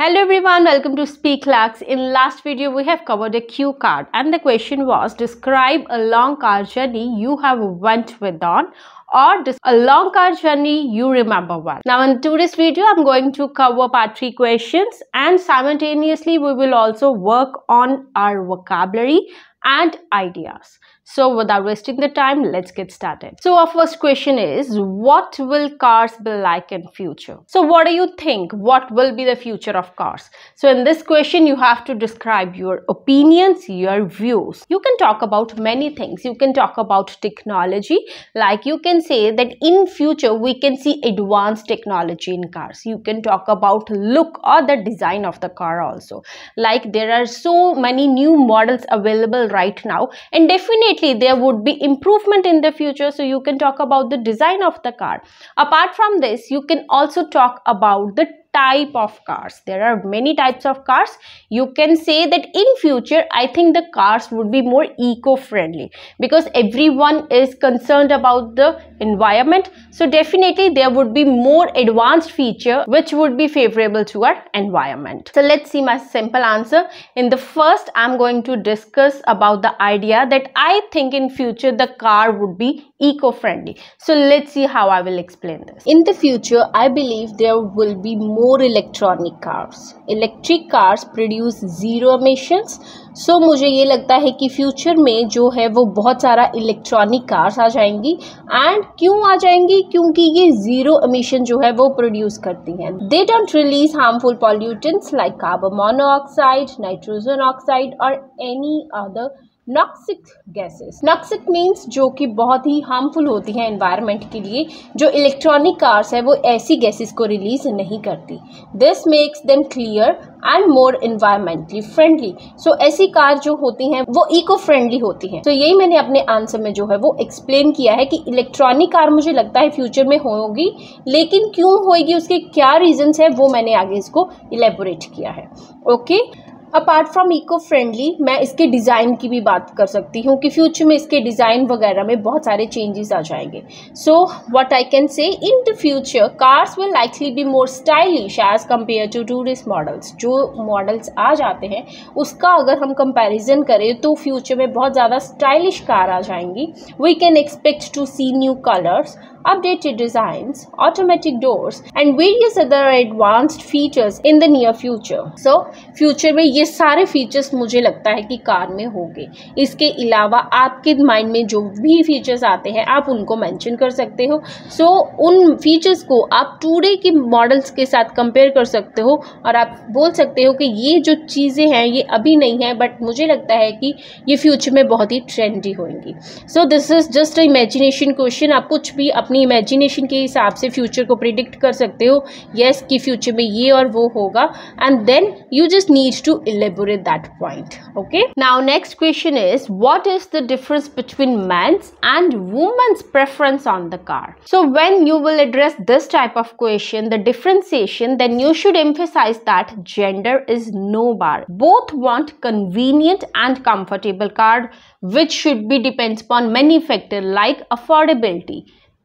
Hello everyone, welcome to Speak Lux. In last video, we have covered a cue card and the question was describe a long car journey you have went with on or a long car journey you remember well. Now in today's video, I'm going to cover part 3 questions and simultaneously we will also work on our vocabulary and ideas. So without wasting the time, let's get started. So our first question is, what will cars be like in future? So what do you think? What will be the future of cars? So in this question, you have to describe your opinions, your views. You can talk about many things. You can talk about technology. Like you can say that in future, we can see advanced technology in cars. You can talk about look or the design of the car also. Like there are so many new models available right now. And definitely there would be improvement in the future so you can talk about the design of the car. Apart from this you can also talk about the type of cars. There are many types of cars. You can say that in future i think the cars would be more eco-friendly because everyone is concerned about the environment. So definitely there would be more advanced feature which would be favorable to our environment. So let's see my simple answer. In the first i'm going to discuss about the idea that i think in future the car would be eco-friendly. So let's see how i will explain this. In the future i believe there will be more electronic cars. Electric cars produce zero emissions. So so, मुझे ये लगता है कि future में जो है वो बहुत सारा इलेक्ट्रॉनिक कार्स आ जाएँगी. एंड क्यों आ जाएँगी? क्योंकि ये ज़ीरो एमिशन जो है वो प्रोड्यूस करती हैं. They don't release harmful pollutants like carbon monoxide nitrogen oxide और any other noxious gases noxious means जो कि बहुत ही हार्मफुल होती हैं एनवायरनमेंट के लिए जो इलेक्ट्रॉनिक कार्स है वो ऐसी गैसेस को रिलीज़ नहीं करती। This makes them clear and more environmentally friendly so ऐसी कार जो होती हैं वो इको फ्रेंडली होती हैं। तो so, यही मैंने अपने आंसर में जो है वो एक्सप्लेन किया है कि इलेक्ट्रॉनिक कार मुझे लगता है फ्यूचर में होगी लेकिन क्यों होगी उसके क्या रीजन्स है वो मैंने आगे इसको इलेबोरेट किया है। Okay okay? Apart from eco friendly मैं इसके डिज़ाइन की भी बात कर सकती हूँ कि फ्यूचर में इसके डिज़ाइन वगैरह में बहुत सारे चेंजेस आ जाएँगे। सो what I can say in the future cars will likely be more stylish as compare to tourist models जो मॉडल्स आ जाते हैं, उसका अगर हम कंपेरिजन करें तो फ्यूचर में बहुत ज़्यादा स्टाइलिश कार आ जाएँगी। We can expect to see new colours updated designs, automatic doors and various other advanced features in the near future. So future में ये सारे फीचर्स मुझे लगता है कि कार में होंगे। इसके अलावा आपके माइंड में जो भी फीचर्स आते हैं आप उनको मेंशन कर सकते हो। सो so, उन फीचर्स को आप टूडे के मॉडल्स के साथ कंपेयर कर सकते हो और आप बोल सकते हो कि ये जो चीज़ें हैं ये अभी नहीं है बट मुझे लगता है कि ये फ्यूचर में बहुत ही ट्रेंडी होंगी। So this is just imagination question आप कुछ भी अपनी इमेजिनेशन के हिसाब से फ्यूचर को प्रिडिक्ट कर सकते हो। यस कि फ्यूचर में ये और वो होगा। And then you just need to elaborate that point okay now next question is what is the difference between men's and women's preference on the car so when you will address this type of question the differentiation then you should emphasize that gender is no bar. Both want convenient and comfortable car, which should be depends upon many factors like affordability.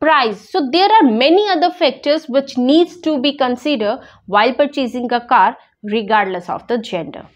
Price. So there are many other factors which needs to be considered while purchasing a car regardless of the gender.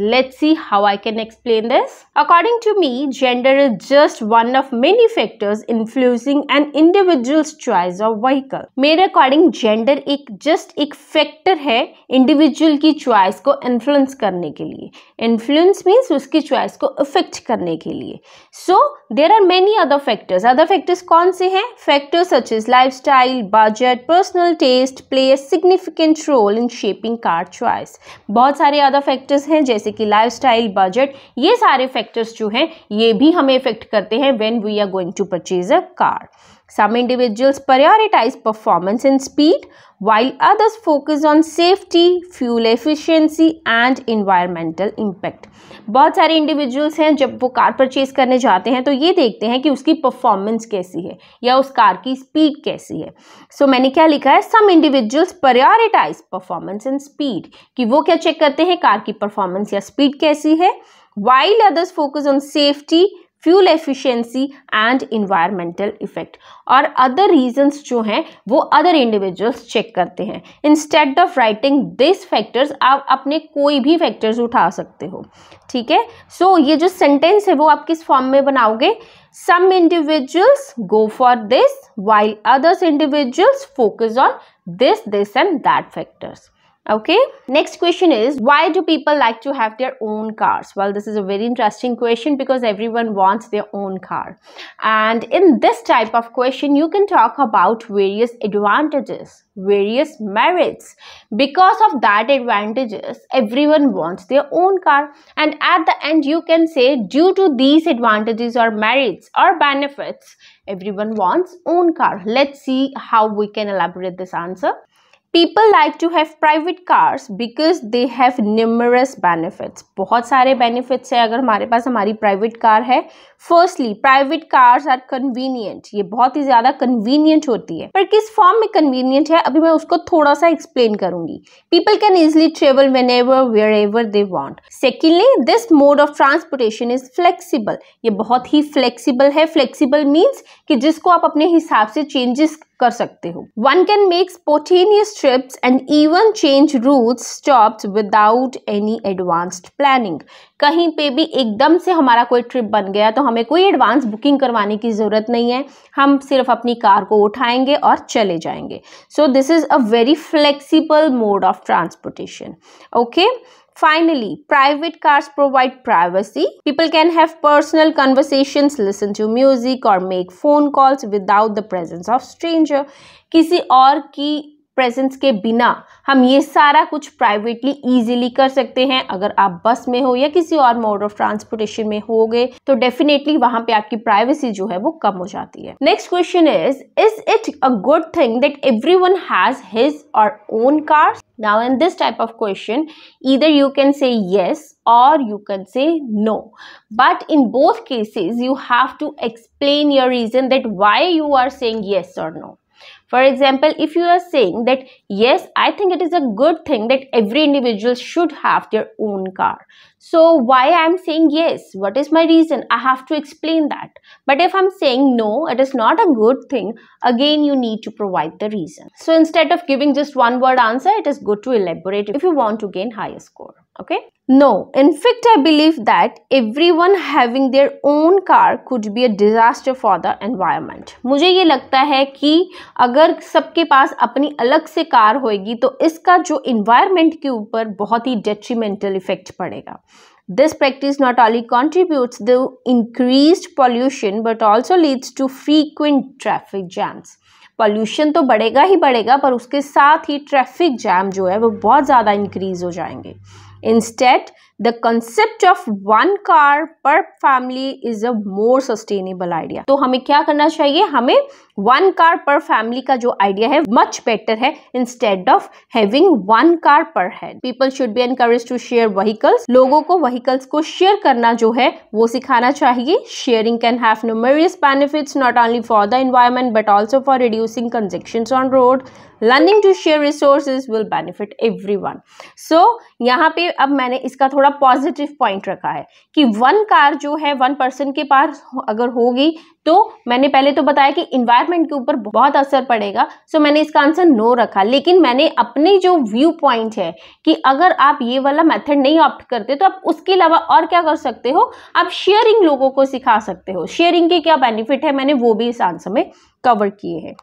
Let's see how I can explain this. According to me, gender is just one of many factors influencing an individual's choice of vehicle. मेरे according gender एक just एक factor है individual की choice को influence करने के लिए. Influence means उसकी choice को affect करने के लिए. So there are many other factors. Other factors कौन से हैं? Factors such as lifestyle, budget, personal taste play a significant role in shaping car choice. बहुत सारे other factors हैं जैसे जैसे कि लाइफस्टाइल बजट ये सारे फैक्टर्स जो हैं, ये भी हमें इफ़ेक्ट करते हैं when we are going to purchase a car some individuals prioritize performance and speed while others focus on safety fuel efficiency and environmental impact. बहुत सारे इंडिविजुअल्स हैं जब वो कार परचेज करने जाते हैं तो ये देखते हैं कि उसकी परफॉर्मेंस कैसी है या उस कार की स्पीड कैसी है। सो so, मैंने क्या लिखा है? Some individuals prioritize performance and speed कि वो क्या चेक करते हैं? कार की परफॉर्मेंस या स्पीड कैसी है? While others focus on safety fuel efficiency and environmental effect. और अदर रीजंस जो हैं, वो अदर इंडिविजुअल्स चेक करते हैं। Instead of writing this factors आप अपने कोई भी फैक्टर्स उठा सकते हो। ठीक है? सो ये जो सेंटेंस है, वो आप किस फॉर्म में बनाओगे? Some individuals go for this while others individuals focus on this this and that factors okay next question is why do people like to have their own cars? Well this is a very interesting question because everyone wants their own car. And in this type of question you can talk about various advantages various merits. Because of that advantages everyone wants their own car. And at the end you can say due to these advantages or merits or benefits everyone wants own car. Let's see how we can elaborate this answer people like to have private cars because they have numerous benefits बहुत सारे benefits है अगर हमारे पास हमारी private car है। Firstly private cars are convenient ये बहुत ही ज़्यादा कन्वीनियंट होती है। पर किस फॉर्म में कन्वीनियंट है? अभी मैं उसको थोड़ा सा एक्सप्लेन करूँगी। People can easily travel whenever wherever they want secondly this mode of transportation is flexible ये बहुत ही फ्लेक्सीबल है। फ्लेक्सीबल मीन्स कि जिसको आप अपने हिसाब से चेंजेस कर सकते हो। One can make spontaneous trips and even change route stops without any advanced planning कहीं पे भी एकदम से हमारा कोई ट्रिप बन गया तो हमें कोई एडवांस बुकिंग करवाने की ज़रूरत नहीं है। हम सिर्फ़ अपनी कार को उठाएँगे और चले जाएँगे। So this is a very flexible mode of transportation okay Finally, private cars provide privacy. People can have personal conversations, listen to music or make phone calls without the presence of stranger. किसी और की presence के बिना हम ये सारा कुछ privately easily कर सकते हैं। अगर आप बस में हो या किसी और मोड ऑफ़ ट्रांसपोर्टेशन में हो गए तो डेफिनेटली वहाँ पे आपकी प्राइवेसी जो है वो कम हो जाती है। Next question is is it a good thing that everyone has his or own car now in this type of question either you can say yes or you can say no. But in both cases, you have to explain your reason that why you are saying yes or no. For example, if you are saying that, yes, I think it is a good thing that every individual should have their own car. So why I am saying yes? What is my reason? I have to explain that. But if I'm saying no, it is not a good thing, again you need to provide the reason. So instead of giving just one word answer, it is good to elaborate if you want to gain higher score. Okay. No, in fact, I believe that everyone having their own car could be a disaster for the environment. मुझे ये लगता है कि अगर सबके पास अपनी अलग से कार होगी तो इसका जो environment के ऊपर बहुत ही detrimental effect पड़ेगा This practice not only contributes to increased pollution but also leads to frequent traffic jams. Pollution तो बढ़ेगा ही बढ़ेगा पर उसके साथ ही ट्रैफ़िक जैम जो है वो बहुत ज़्यादा इंक्रीज हो जाएँगे Instead, the concept of one car per family is a more sustainable idea. तो हमें क्या करना चाहिए? हमें वन कार पर फैमिली का जो आइडिया है मच बेटर है instead of having one car per head people should be encourage to share vehicles लोगों को वहीकल्स को शेयर करना जो है, वो सिखाना चाहिए। Sharing can have numerous benefits not only for the environment but also for reducing congestion on road learning to share resources will benefit everyone so यहाँ पे अब मैंने इसका थोड़ा पॉजिटिव पॉइंट रखा है कि वन कार जो है वन पर्सन के पास अगर होगी तो मैंने पहले तो बताया कि इन्वायरमेंट के ऊपर बहुत असर पड़ेगा सो मैंने इसका आंसर नो रखा। लेकिन मैंने अपनी जो व्यू पॉइंट है कि अगर आप ये वाला मेथड नहीं ऑप्ट करते तो आप उसके अलावा और क्या कर सकते हो? आप शेयरिंग लोगों को सिखा सकते हो। शेयरिंग के क्या बेनिफिट है? मैंने वो भी इस आंसर में कवर किए हैं।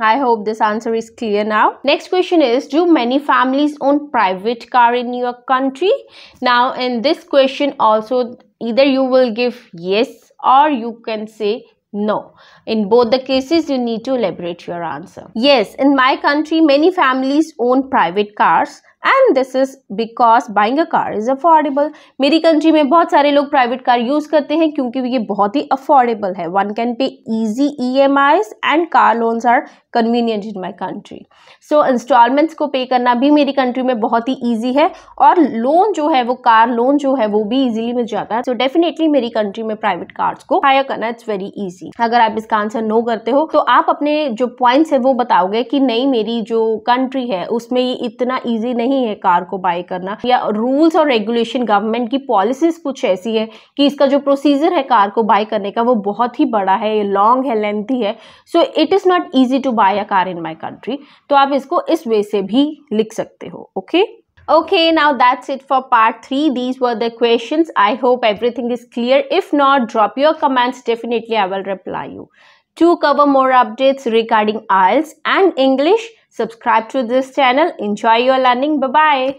I hope this answer is clear now. Next question is, do many families own private car in your country? Now, in this question also, either you will give yes or you can say no. In both the cases, you need to elaborate your answer. Yes, in my country, many families own private cars and this is because buying a car is affordable मेरी country में बहुत सारे लोग private car use करते हैं क्योंकि ये बहुत ही अफोर्डेबल है। One can pay easy E M Is and car loans are convenient in my country so installments को पे करना भी मेरी कंट्री में बहुत ही ईजी है और लोन जो है वो कार लोन जो है वो भी इजीली मिल जाता है। सो so डेफिनेटली मेरी कंट्री में प्राइवेट कार्स को हायर करना इट्स वेरी ईजी अगर आप इसका आंसर नो करते हो तो आप अपने जो पॉइंट्स है वो बताओगे कि नहीं मेरी जो कंट्री है, उसमें ये इतना ईजी नहीं नहीं है कार को बाय करना या रूल्स और रेगुलेशन गवर्नमेंट की पॉलिसीज़ कुछ ऐसी है कि इसका जो प्रोसीजर है कार को बाय करने का वो बहुत ही बड़ा है लॉन्ग है लेंथी है so it is not easy to buy a car in my country तो आप इसको इस वे से भी लिख सकते हो okay okay? Okay, now that's it for part 3. These were the questions. I hope everything is clear. If not, drop your comments. Definitely, I will reply you. To cover more updates regarding IELTS and English, subscribe to this channel. Enjoy your learning. Bye-bye.